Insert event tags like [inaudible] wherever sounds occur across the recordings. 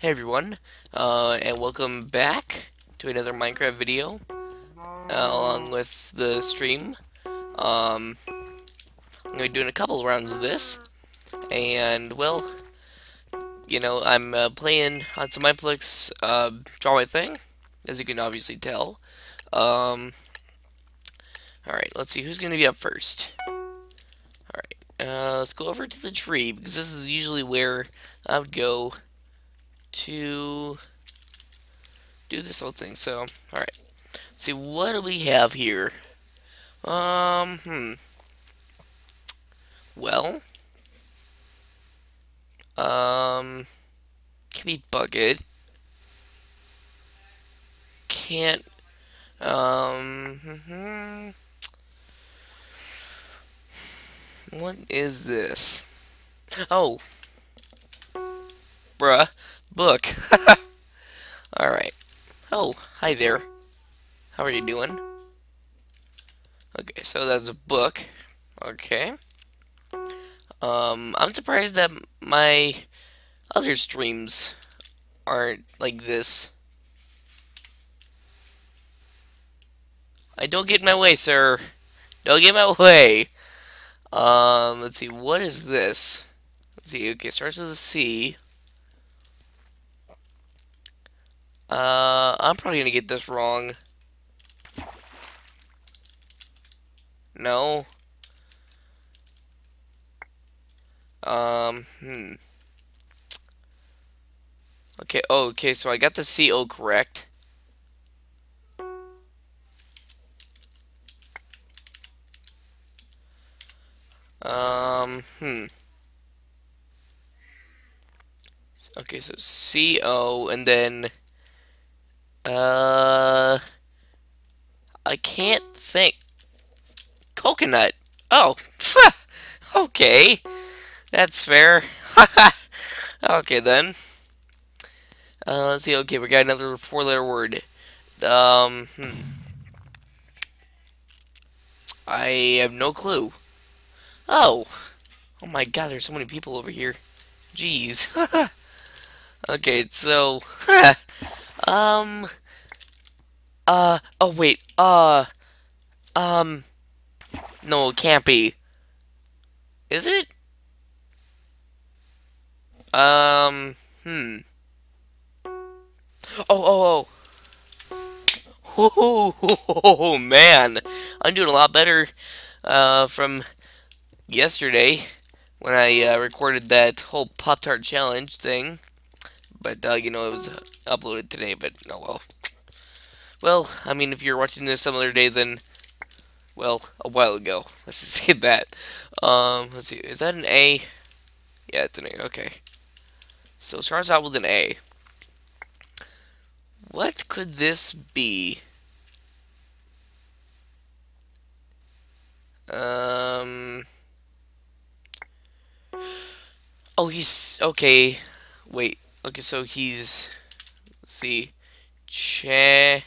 Hey everyone, uh, and welcome back to another Minecraft video, uh, along with the stream. Um, I'm going to be doing a couple rounds of this, and, well, you know, I'm uh, playing on some Mineplex uh, Draw My Thing, as you can obviously tell. Um, alright, let's see, who's going to be up first? Alright, uh, let's go over to the tree, because this is usually where I would go to do this whole thing. So, alright. See, what do we have here? Um, hmm. Well, um, can be bucket. Can't, um, hmm. What is this? Oh. Bruh book. [laughs] Alright. Oh, hi there. How are you doing? Okay, so that's a book. Okay. Um, I'm surprised that my other streams aren't like this. I don't get in my way, sir. Don't get in my [laughs] way. Um, let's see, what is this? Let's see, okay, starts with a C. Uh, I'm probably gonna get this wrong. No. Um, hmm. Okay, oh, okay, so I got the CO correct. Um, hmm. Okay, so CO, and then uh, I can't think. Coconut. Oh, [laughs] okay. That's fair. [laughs] okay, then. Uh, let's see. Okay, we got another four-letter word. Um, hmm. I have no clue. Oh. Oh my god, there's so many people over here. Jeez. [laughs] okay, so... Um. Uh. Oh wait. Uh. Um. No, it can't be. Is it? Um. Hmm. Oh. Oh. Oh. [laughs] Oh, man, I'm doing a lot better uh, from yesterday when I uh, recorded that whole Pop Tart challenge thing. But, uh, you know, it was uploaded today, but oh well. Well, I mean, if you're watching this some other day, then, well, a while ago. [laughs] Let's just that. Um, let's see, is that an A? Yeah, it's an A, okay. So it starts out with an A. What could this be? Um... Oh, he's... Okay. Wait. Okay, so he's let's see Che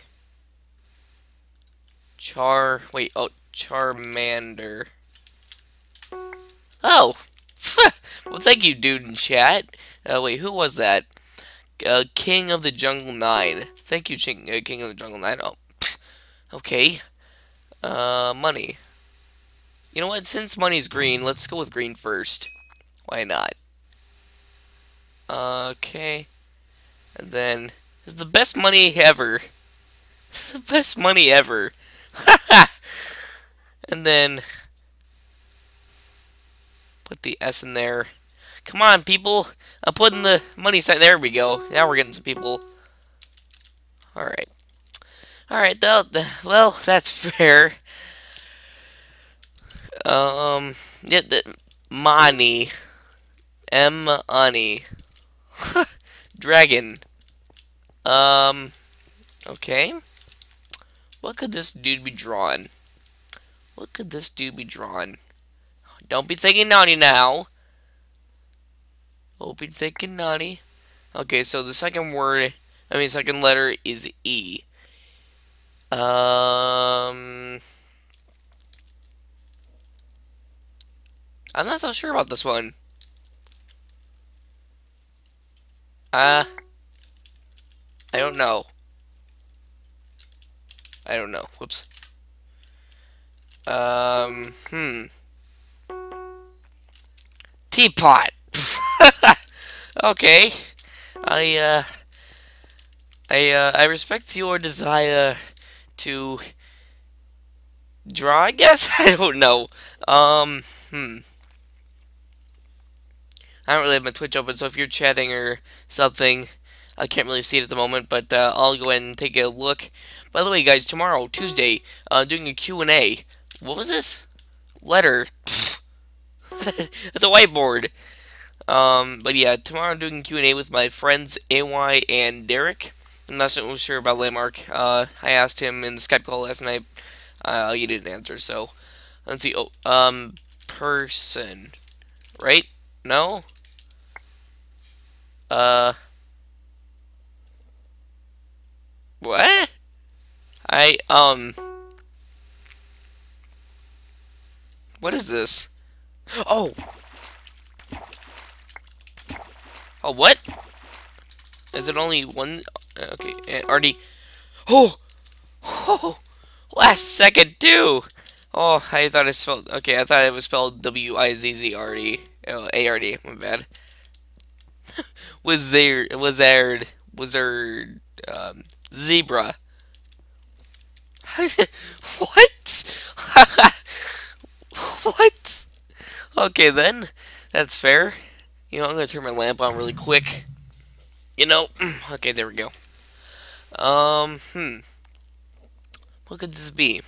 Char wait, oh Charmander. Oh [laughs] well thank you dude in chat. Uh, wait, who was that? Uh, King of the Jungle 9. Thank you, King, uh, King of the Jungle 9. Oh, [sniffs] okay. Uh, money. You know what? Since money's green, let's go with green first. Why not? Okay. And then, it's the best money ever. It's the best money ever. [laughs] and then, put the S in there. Come on, people. I'm putting the money side. There we go. Now we're getting some people. Alright. Alright, well, that's [laughs] fair. Um, yeah, the, money. M-money. [laughs] Dragon. Um, okay. What could this dude be drawing? What could this dude be drawing? Don't be thinking naughty now. Don't be thinking naughty. Okay, so the second word, I mean second letter is E. Um... I'm not so sure about this one. Uh, I don't know. I don't know. Whoops. Um, hmm. Teapot. [laughs] okay. I, uh, I, uh, I respect your desire to draw, I guess? [laughs] I don't know. Um, hmm. I don't really have my Twitch open, so if you're chatting or something, I can't really see it at the moment, but uh, I'll go ahead and take a look. By the way, guys, tomorrow, Tuesday, uh, doing a Q&A. What was this? Letter. [laughs] That's a whiteboard. Um, but yeah, tomorrow I'm doing a Q&A with my friends AY and Derek. I'm not so sure about Landmark. Uh, I asked him in the Skype call last night. Uh, he didn't answer, so... Let's see. Oh, um, person. Right? No? Uh... What? I, um... What is this? Oh! Oh, what? Is it only one? Okay, and already. Oh! Oh! Last second, too! Oh, I thought it spelled. Okay, I thought it was spelled W I Z Z R D. Oh, A R D. My bad. [laughs] Wizard. Wizard. Wizard. Um, zebra. [laughs] what? [laughs] what? Okay, then. That's fair. You know, I'm to turn my lamp on really quick. You know, [clears throat] okay, there we go. Um, hmm. What could this be?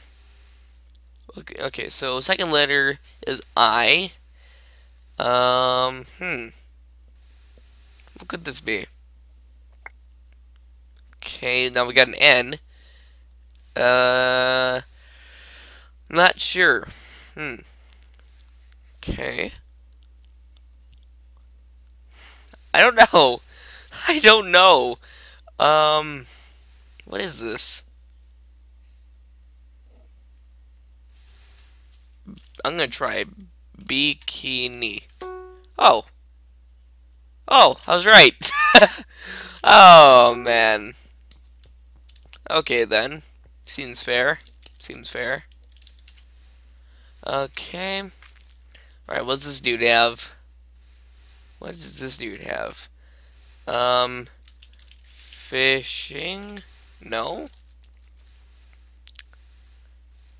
Okay, okay, so second letter is I. Um, hmm. What could this be? Okay, now we got an N. Uh, not sure. Hmm. Okay. I don't know. [laughs] I don't know. Um, what is this? I'm gonna try bikini. Oh. Oh, I was right. [laughs] oh, man. Okay, then. Seems fair. Seems fair. Okay. Alright, what's this dude have? What does this dude have? Um, fishing? No.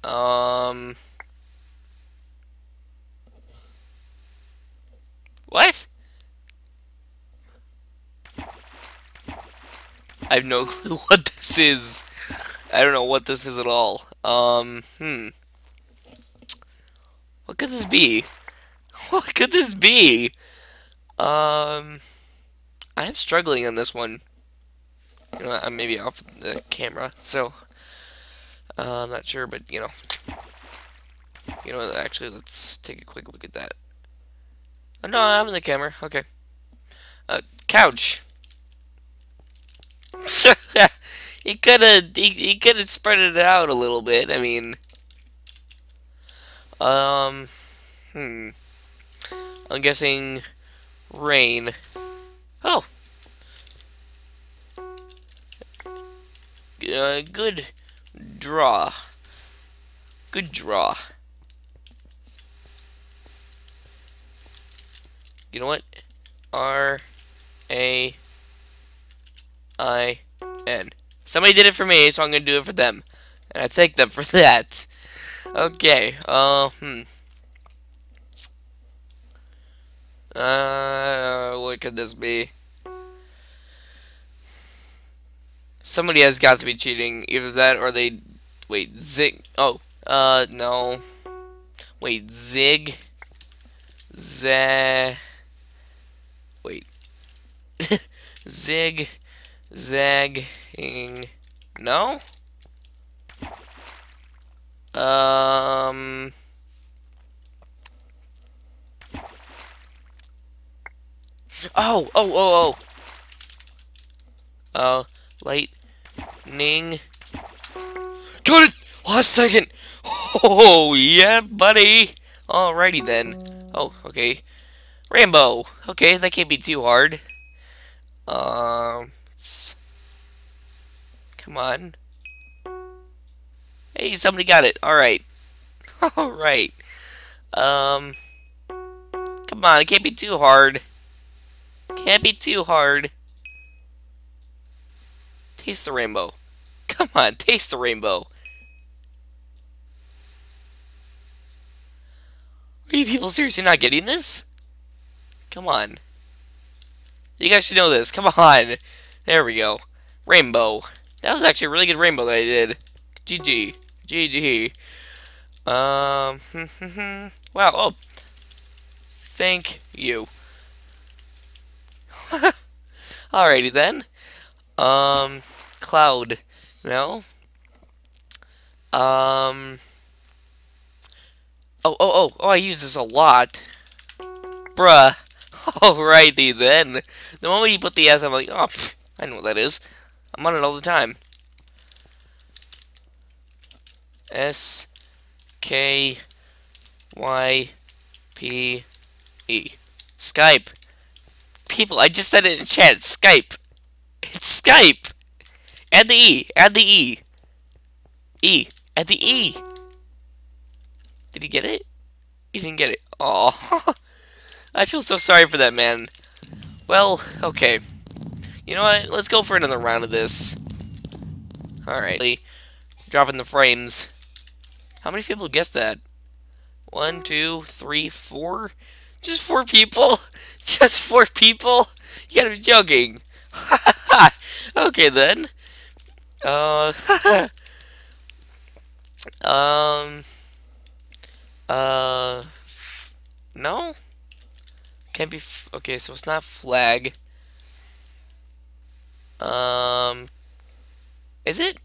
Um, what? [laughs] I have no [laughs] clue what this is. I don't know what this is at all. Um, hmm. What could this be? [laughs] What could this be? Um, I'm struggling on this one. You know, I'm maybe off the camera, so uh, I'm not sure, but you know, you know, actually, let's take a quick look at that. Oh, no, I'm in the camera. Okay. Uh, couch. [laughs] he could have he, he could have spread it out a little bit. I mean, um, hmm. I'm guessing rain. Oh. Uh, good draw. Good draw. You know what? R A I N. Somebody did it for me, so I'm gonna do it for them. And I thank them [laughs] for that. Okay, uh, hmm. Uh, what could this be? Somebody has got to be cheating. Either that or they... Wait, zig... Oh, uh, no. Wait, zig... Z... Wait. [laughs] zig... Zagging... No? Um... Oh, oh, oh, oh. Uh, lightning. Got it! Last second! Oh, yeah, buddy! Alrighty then. Oh, okay. Rambo. Okay, that can't be too hard. Um, Come on. Hey, somebody got it. Alright. [laughs] Alright. Um... Come on, it can't be too hard. Can't be too hard. Taste the rainbow. Come on, taste the rainbow. Are you people seriously not getting this? Come on. You guys should know this. Come on. There we go. Rainbow. That was actually a really good rainbow that I did. GG. GG. Um. [laughs] wow. Oh. Thank you. [laughs] Alrighty then. Um. Cloud. No. Um. Oh, oh, oh, oh, I use this a lot. Bruh. [laughs] Alrighty then. The moment you put the S, I'm like, oh, pff, I know what that is. I'm on it all the time. S K Y P E. Skype. People, I just said it in chat. Skype. It's Skype. Add the E. Add the E. E. Add the E. Did he get it? He didn't get it. Oh, [laughs] I feel so sorry for that man. Well, okay. You know what? Let's go for another round of this. Alright. Dropping the frames. How many people guessed that? One, two, three, four? Just four people? [laughs] Just four people? You gotta be joking. [laughs] okay then. Uh, [laughs] um, uh, no? Can't be, okay, so it's not flag. Um, is it?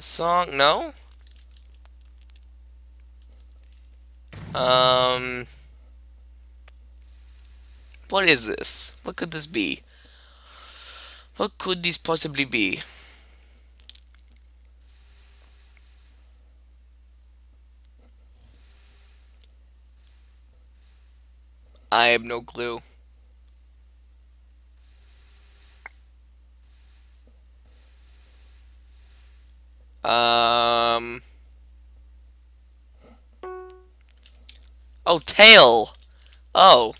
Song, no? Um, what is this? What could this be? What could this possibly be? I have no clue. Um. Oh, tail. Oh.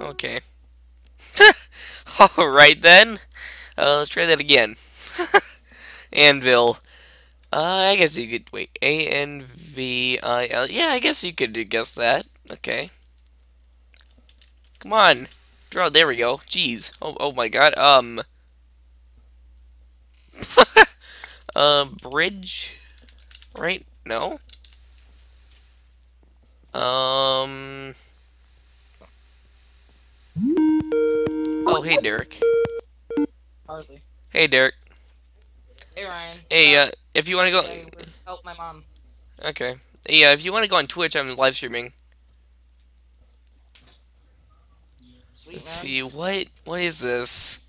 Okay. [laughs] Alright then. Uh, let's try that again. [laughs] Anvil. Uh, I guess you could, wait, A-N-V-I-L. Yeah, I guess you could guess that. Okay. Come on. Draw, there we go. Jeez. Oh, oh my god. Um. [laughs] uh, bridge? Right? No? Um. Oh, hey, Derek. Hardly. Hey, Derek. Hey, Ryan. Hey, uh, if you want to go... Help my mom. Okay. Yeah, uh, if you want to go on Twitch, I'm live streaming. Sweet, Let's man. see, what, what is this?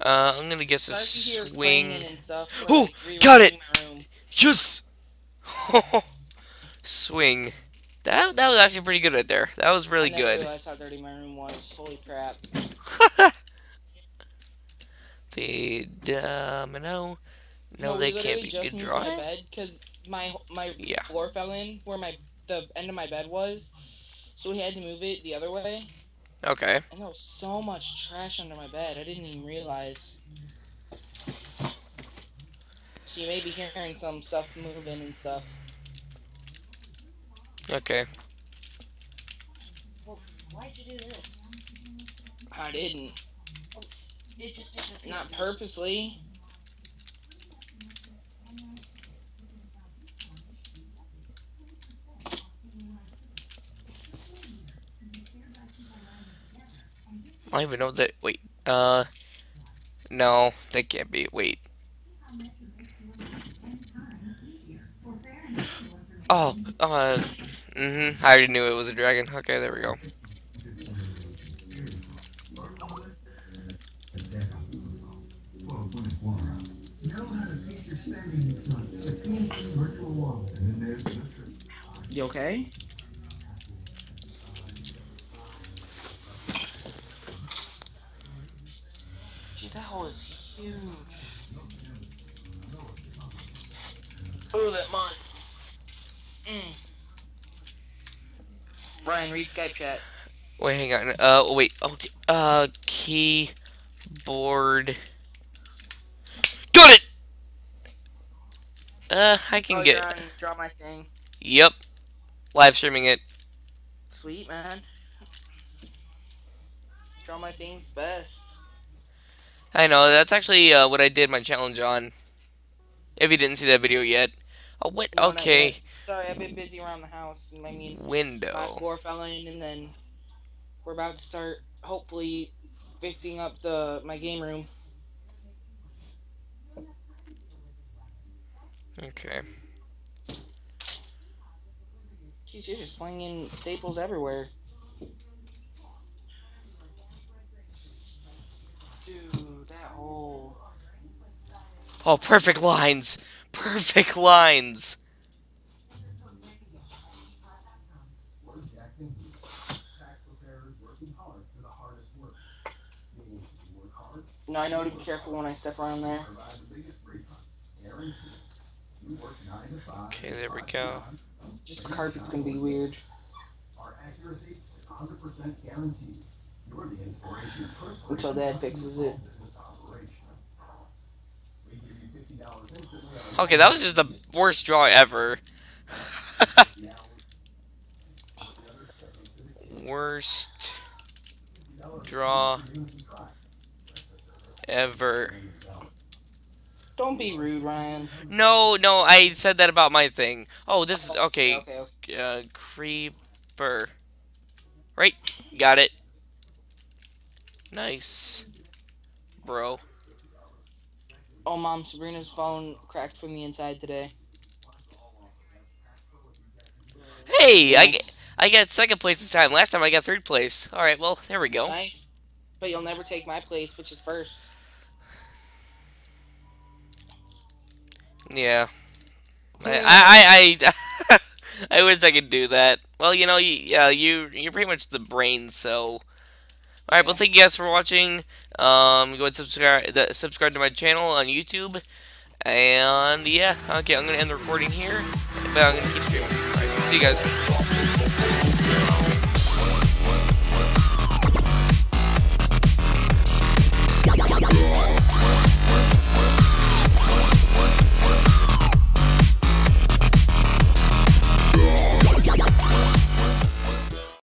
Uh, I'm gonna guess a Starts to hear swing... stuff, Oh, like, got it! Yes! [laughs] swing. That, that was actually pretty good right there. That was really I good. realized how dirty my room was. Holy crap. [laughs] the domino. No, we they can't be good drawing. Because my my Yeah. floor fell in where my the end of my bed was, so we had to move it the other way. Okay. And there was so much trash under my bed. I didn't even realize. So you may be hearing some stuff moving and stuff. Okay. Why'd you do this? I didn't. It just disappeared. Not purposely. I don't even know that. Wait. Uh. No, that can't be. Wait. Oh. Uh. Mm hmm. I already knew it was a dragon. Okay, there we go. You okay? Gee, that hole is huge. Oh, that must. Mm. Brian, read Skype chat. Wait, hang on. Uh, wait. Okay. Uh, keyboard. Got it. Uh, I can oh, get. on Draw My Thing. Yep. Live streaming it. Sweet, man. Draw My thing best. I know. That's actually uh, what I did my challenge on. If you didn't see that video yet. Oh, wait. Okay. Sorry, I've been busy around the house. I mean, my Window. floor fell in, and then we're about to start, hopefully, fixing up the my game room. Okay. Jeez, you're just flinging staples everywhere. Dude, that hole. Oh, perfect lines. Perfect lines. No, I know to be careful when I step around there. Okay, there we go. Just carpet's gonna be weird. Until Dad fixes it. Okay, that was just the worst draw ever. [laughs] worst draw ever. Don't be rude, Ryan. No, no, I said that about my thing. Oh, this is okay. Okay, okay. Uh, creeper. Right, got it. Nice, bro. Oh, Mom, Sabrina's phone cracked from the inside today. Hey, I get, I got second place this time. Last time I got third place. All right, well, there we go. Nice. But you'll never take my place, which is first. Yeah. I I I, [laughs] I, wish I could do that. Well, you know, you, yeah, you you're pretty much the brain. So, all right. Well, thank you guys for watching. Um, go and subscribe the, subscribe to my channel on YouTube. And yeah, okay, I'm gonna end the recording here, but I'm gonna keep streaming. All right, see you guys.